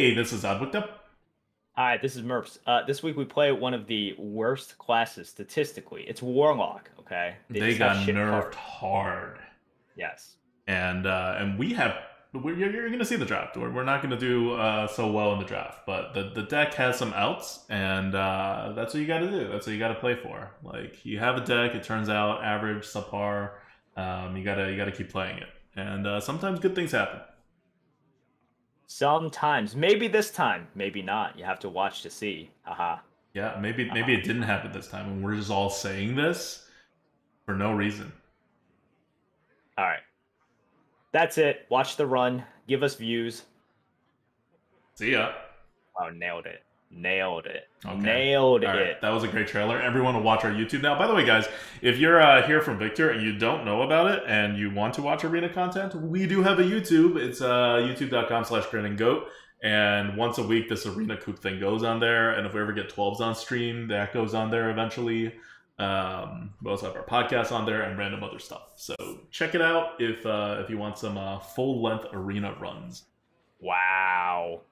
Hey, this is ADWCTA. Hi, this is Merps. Uh, this week we play one of the worst classes statistically. It's Warlock. Okay, They, just got nerfed hard, Yes. and uh, and we have. We're, you're, you're going to see the draft. We're, we're not going to do uh, so well in the draft, but the, the deck has some outs, and uh, that's what you got to do. That's what you got to play for. Like you have a deck, it turns out average, subpar. Um, you gotta you gotta keep playing it, and uh, sometimes good things happen. Sometimes, maybe this time, maybe not. You have to watch to see. Haha. Yeah, maybe maybe it didn't happen this time, and we're just all saying this for no reason. All right. That's it. Watch the run. Give us views. See ya. Oh, nailed it. Nailed it. Okay. Nailed right, it. that was a great trailer. Everyone will watch our YouTube now. By the way, guys, if you're uh, here from Victor and you don't know about it and you want to watch arena content, we do have a YouTube. It's uh, youtube.com slash grinninggoat. And once a week, this arena coop thing goes on there. And if we ever get 12s on stream, that goes on there eventually. Um, we also have our podcast on there and random other stuff. So check it out if uh, if you want some uh, full length arena runs. Wow.